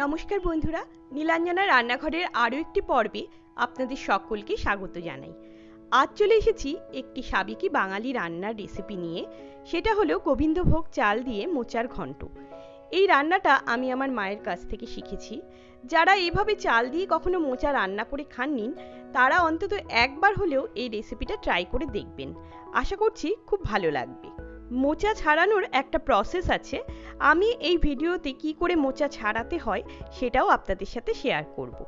নমস্কার বন্ধুরা, নীলাঞ্জনা রান্নাঘরের আরও একটি পর্বে আপনাদের সকলকে স্বাগত জানাই। আজ চলে এসেছি একটি সাবেকি বাঙালি রান্নার রেসিপি নিয়ে, সেটা হলো গোবিন্দভোগ চাল দিয়ে মোচার ঘন্ট। এই রান্নাটা আমি আমার মায়ের কাছ থেকে শিখেছি। যারা এভাবে চাল দিয়ে কখনো মোচা রান্না করে খাননি, তারা অন্তত একবার হলেও এই রেসিপিটা ট্রাই করে দেখবেন। আশা করছি খুব ভালো লাগবে। মোচা ছাড়ানোর একটা প্রসেস আছে। আমি এই ভিডিওতে কি করে মোচা ছাড়াতে হয় সেটাও আপনাদের সাথে শেয়ার করব।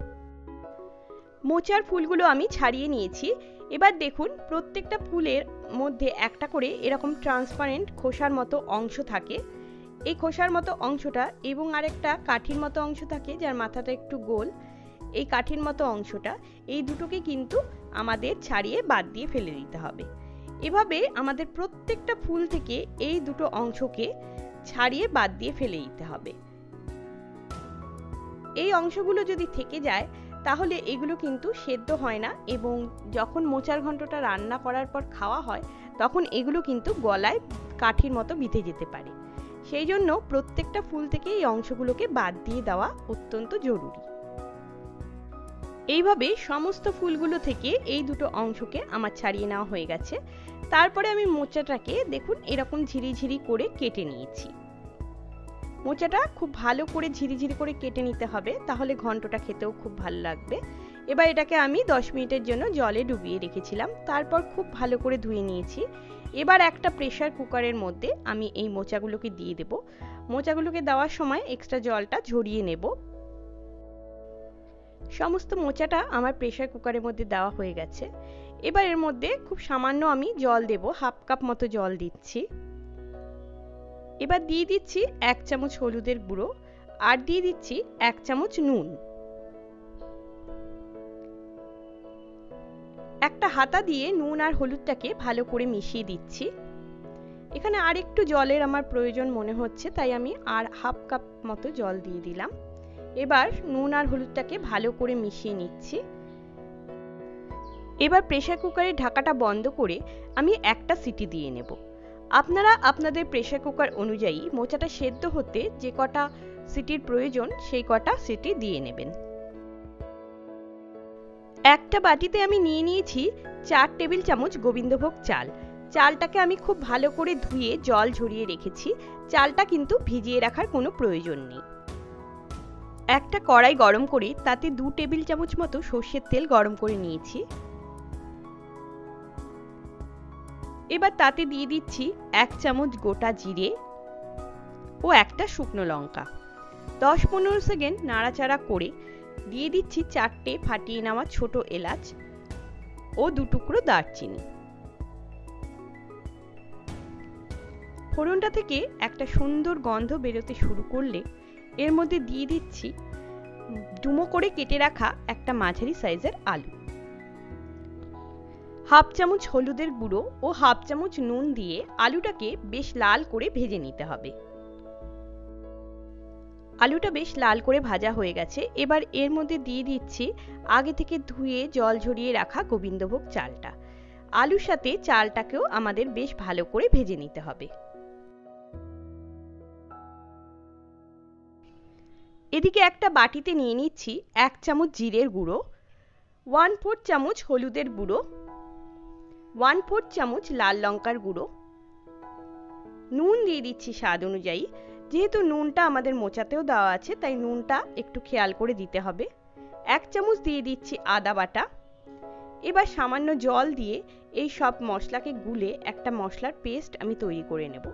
মোচার ফুলগুলো আমি ছাড়িয়ে নিয়েছি। এবার দেখুন, প্রত্যেকটা ফুলের মধ্যে একটা করে এরকম ট্রান্সপারেন্ট খোসার মতো অংশ থাকে। এই খোসার মতো অংশটা এবং আরেকটা কাঠির মতো অংশ থাকে যার মাথাটা একটু গোল। এই কাঠির মতো অংশটা এই দুটোকে কিন্তু আমাদের ছাড়িয়ে বাদ দিয়ে ফেলে দিতে হবে। এভাবে আমাদের প্রত্যেকটা ফুল থেকে এই দুটো অংশকে ছাড়িয়ে বাদ দিয়ে ফেলে দিতে হবে। এই অংশগুলো যদি থেকে যায়, তাহলে এগুলো কিন্তু সেদ্ধ হয় না এবং যখন মোচার ঘন্টটা রান্না করার পর খাওয়া হয়, তখন এগুলো কিন্তু গলায় কাঠির মতো বিঁধে যেতে পারে। সেই জন্য প্রত্যেকটা ফুল থেকে এই অংশগুলোকে বাদ দিয়ে দেওয়া অত্যন্ত জরুরি। এইভাবে সমস্ত ফুলগুলো থেকে এই দুটো অংশকে আমার ছাড়িয়ে নেওয়া হয়ে গেছে। তারপরে আমি মোচাটাকে দেখুন এরকম ঝিরিঝিরি করে কেটে নিয়েছি। মোচাটা খুব ভালো করে ঝিরিঝিরি করে কেটে নিতে হবে, তাহলে ঘন্টটা খেতেও খুব ভালো লাগবে। এবার এটাকে আমি দশ মিনিটের জন্য জলে ডুবিয়ে রেখেছিলাম, তারপর খুব ভালো করে ধুয়ে নিয়েছি। এবার একটা প্রেশার কুকারের মধ্যে আমি এই মোচাগুলোকে দিয়ে দেব। মোচাগুলোকে দেওয়ার সময় এক্সট্রা জলটা ঝরিয়ে নেব। সমস্ত মোচাটা আমার প্রেশার কুকারের মধ্যে দেওয়া হয়ে গেছে। এবার এর মধ্যে খুব সামান্য আমি জল দেব হাফ কাপ মতো জল দিচ্ছি। এবার দিয়ে দিচ্ছি এক চামচ হলুদের গুঁড়ো আর দিয়ে দিচ্ছি এক চামচ নুন। একটা হাতা দিয়ে নুন আর হলুদটাকে ভালো করে মিশিয়ে দিচ্ছি। এখানে আর একটু জলের আমার প্রয়োজন মনে হচ্ছে, তাই আমি আর হাফ কাপ মতো জল দিয়ে দিলাম। এবার নুন আর হলুদটাকে ভালো করে মিশিয়ে নিচ্ছি। এবার প্রেশার কুকারের ঢাকাটা বন্ধ করে আমি একটা সিটি দিয়ে নেব। আপনারা আপনাদের প্রেশার কুকার অনুযায়ী মোচাটা সেদ্ধ হতে যে কটা সিটির প্রয়োজন সেই কটা সিটি দিয়ে নেবেন। একটা বাটিতে আমি নিয়ে নিয়েছি চার টেবিল চামচ গোবিন্দভোগ চাল। চালটাকে আমি খুব ভালো করে ধুয়ে জল ঝরিয়ে রেখেছি। চালটা কিন্তু ভিজিয়ে রাখার কোনো প্রয়োজন নেই। একটা কড়াই গরম করে তাতে দু টেবিল চামচ মতো সর্ষের তেল গরম করে নিয়েছি। এবার তাতে দিয়ে দিচ্ছি এক চামচ গোটা জিরে ও একটা শুকনো লঙ্কা। দশ পনেরো সেকেন্ড নাড়াচাড়া করে দিয়ে দিচ্ছি চারটে ফাটিয়ে নেওয়া ছোট এলাচ ও দু টুকরো দারচিনি। ফোড়নটা থেকে একটা সুন্দর গন্ধ বেরোতে শুরু করলে এর মধ্যে দিয়ে দিচ্ছি ডুমো করে কেটে রাখা একটা মাঝারি সাইজের আলু। হাফ চামচ হলুদের গুঁড়ো ও হাফ চামচ নুন দিয়ে আলুটাকে বেশ লাল করে ভেজে নিতে হবে। আলুটা বেশ লাল করে ভাজা হয়ে গেছে। এবার এর মধ্যে দিয়ে দিচ্ছি আগে থেকে ধুয়ে জল ঝরিয়ে রাখা গোবিন্দভোগ চালটা। আলুর সাথে চালটাকেও আমাদের বেশ ভালো করে ভেজে নিতে হবে। এদিকে একটা বাটিতে নিয়ে নিচ্ছি এক চামচ জিরের গুঁড়ো ওয়ান ফোর চামচ হলুদের গুঁড়ো ওয়ান ফোর চামচ লাল লঙ্কার গুঁড়ো। নুন দিয়ে দিচ্ছি স্বাদ অনুযায়ী, যেহেতু নুনটা আমাদের মোচাতেও দেওয়া আছে, তাই নুনটা একটু খেয়াল করে দিতে হবে। এক চামচ দিয়ে দিচ্ছি আদা বাটা। এবার সামান্য জল দিয়ে এই সব মশলাকে গুলে একটা মশলার পেস্ট আমি তৈরি করে নেব।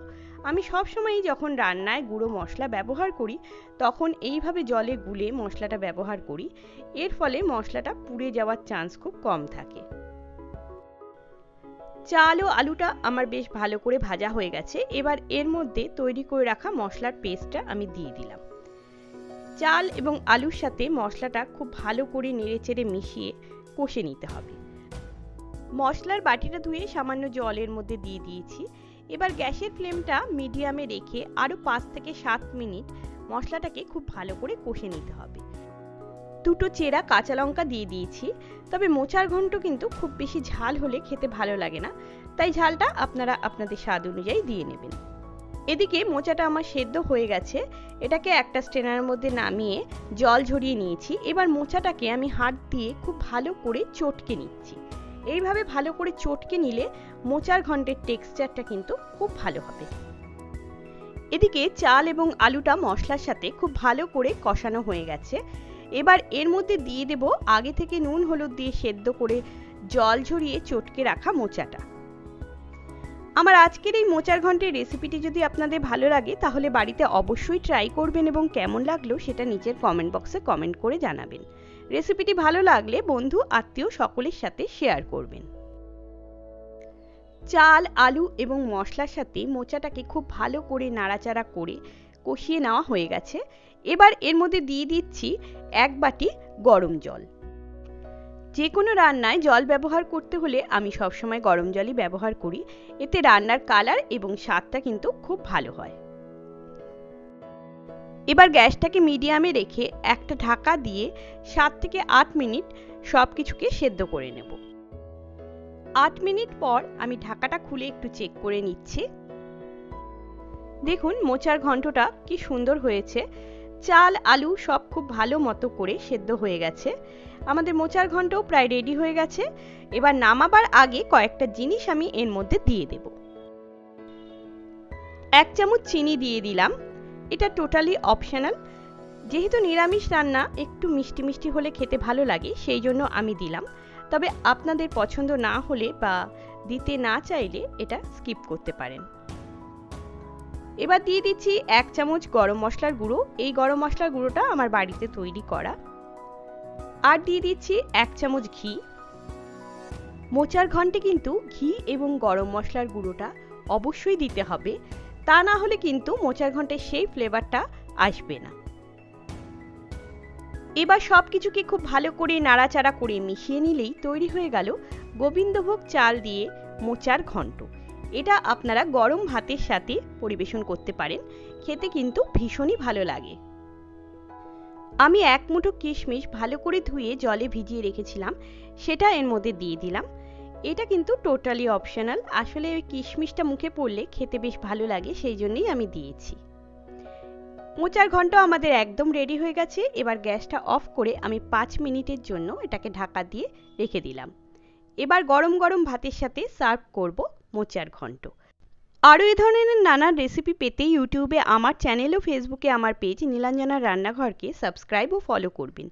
আমি সব সময়ই যখন রান্নায় গুঁড়ো মশলা ব্যবহার করি, তখন এইভাবে জলে গুলে মশলাটা ব্যবহার করি। এর ফলে মশলাটা পুড়ে যাওয়ার চান্স খুব কম থাকে। চাল ও আলুটা আমার বেশ ভালো করে ভাজা হয়ে গেছে। এবার এর মধ্যে তৈরি করে রাখা মশলার পেস্টটা আমি দিয়ে দিলাম। চাল এবং আলুর সাথে মশলাটা খুব ভালো করে নেড়েচেড়ে মিশিয়ে কষে নিতে হবে। মশলার বাটিটা ধুয়ে সামান্য জলের মধ্যে দিয়ে দিয়েছি। এবার গ্যাসের ফ্লেমটা মিডিয়ামে রেখে আরও পাঁচ থেকে সাত মিনিট মশলাটাকে খুব ভালো করে কষে নিতে হবে। দুটো চেরা কাঁচা লঙ্কা দিয়ে দিয়েছি, তবে মোচার ঘন্ট কিন্তু খুব বেশি ঝাল হলে খেতে ভালো লাগে না, তাই ঝালটা আপনারা আপনাদের স্বাদ অনুযায়ী দিয়ে নেবেন। এদিকে মোচাটা আমার সেদ্ধ হয়ে গেছে, এটাকে একটা স্ট্রেনারের মধ্যে নামিয়ে জল ঝরিয়ে নিয়েছি, এবার মোচাটাকে আমি হাত দিয়ে খুব ভালো করে চটকে নিচ্ছি। এইভাবে ভালো করে চটকে নিলে মোচার ঘন্টের টেক্সচারটা কিন্তু খুব ভালো হবে। এদিকে চাল এবং আলুটা মশলার সাথে খুব ভালো করে কষানো হয়ে গেছে। এবার এর মধ্যে দিয়ে দেব আগে থেকে নুন, হলুদ দিয়ে সেদ্ধ করে জল ঝরিয়ে চটকে রাখা মোচাটা। আমার আজকের এই মোচার ঘন্টের রেসিপিটি যদি আপনাদের ভালো লাগে, তাহলে বাড়িতে অবশ্যই ট্রাই করবেন এবং কেমন লাগল সেটা নিচের কমেন্ট বক্সে কমেন্ট করে জানাবেন। রেসিপিটি ভালো লাগলে বন্ধু, আত্মীয় সকলের সাথে শেয়ার করবেন। চাল, আলু এবং মশলার সাথে মোচাটাকে খুব ভালো করে নাড়াচাড়া করে কষিয়ে নেওয়া হয়ে গেছে। এবার এর মধ্যে দিয়ে দিচ্ছি এক বাটি গরম জল। যে কোনো রান্নায় জল ব্যবহার করতে হলে আমি সবসময় গরম জলই ব্যবহার করি। এতে রান্নার কালার এবং স্বাদটা কিন্তু খুব ভালো হয়। এবার গ্যাসটাকে মিডিয়ামে রেখে একটা ঢাকা দিয়ে সাত থেকে আট মিনিট সব কিছুকে সেদ্ধ করে নেব। আট মিনিট পর আমি ঢাকাটা খুলে একটু চেক করে নিচ্ছি। দেখুন, মোচার ঘন্টটা কি সুন্দর হয়েছে। চাল, আলু সব খুব ভালো মতো করে সেদ্ধ হয়ে গেছে। আমাদের মোচার ঘন্টও প্রায় রেডি হয়ে গেছে। এবার নামাবার আগে কয়েকটা জিনিস আমি এর মধ্যে দিয়ে দেব। এক চামচ চিনি দিয়ে দিলাম। এটা টোটালি অপশনাল যেহেতু নিরামিষ রান্না একটু মিষ্টি মিষ্টি হলে খেতে ভালো লাগে, সেই জন্য আমি দিলাম। তবে আপনাদের পছন্দ না হলে বা দিতে না চাইলে এটা স্কিপ করতে পারেন। এবার দিয়ে দিচ্ছি এক চামচ গরম মশলার গুঁড়ো। এই গরম মশলার গুঁড়োটা আমার বাড়িতে তৈরি করা। আর দিয়ে দিচ্ছি এক চামচ ঘি। মোচার ঘন্টে কিন্তু ঘি এবং গরম মশলার গুঁড়োটা অবশ্যই দিতে হবে। তা না হলে কিন্তু মোচার ঘন্টের সেই ফ্লেভারটা আসবে না। এবার সব কিছুকে খুব ভালো করে নাড়াচাড়া করে মিশিয়ে নিলেই তৈরি হয়ে গেল গোবিন্দভোগ চাল দিয়ে মোচার ঘন্ট। এটা আপনারা গরম ভাতের সাথে পরিবেশন করতে পারেন, খেতে কিন্তু ভীষণই ভালো লাগে। আমি এক মুঠো কিশমিশ ভালো করে ধুয়ে জলে ভিজিয়ে রেখেছিলাম, সেটা এর মধ্যে দিয়ে দিলাম। এটা কিন্তু টোটালি অপশনাল আসলে ওই কিশমিশটা মুখে পড়লে খেতে বেশ ভালো লাগে, সেই জন্যই আমি দিয়েছি। মোচার ঘন্ট আমাদের একদম রেডি হয়ে গেছে। এবার গ্যাসটা অফ করে আমি পাঁচ মিনিটের জন্য এটাকে ঢাকা দিয়ে রেখে দিলাম। এবার গরম গরম ভাতের সাথে সার্ভ করব মোচার ঘন্ট। আরও এ ধরনের নানান রেসিপি পেতে ইউটিউবে আমার চ্যানেল ও ফেসবুকে আমার পেজ নীলাঞ্জনার রান্নাঘরকে সাবস্ক্রাইব ও ফলো করবেন।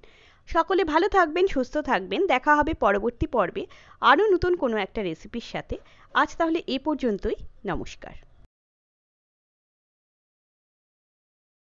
সকলে ভালো থাকবেন, সুস্থ থাকবেন। দেখা হবে পরবর্তী পর্বে আরও নতুন কোনো একটা রেসিপির সাথে। আজ তাহলে এ পর্যন্তই। নমস্কার।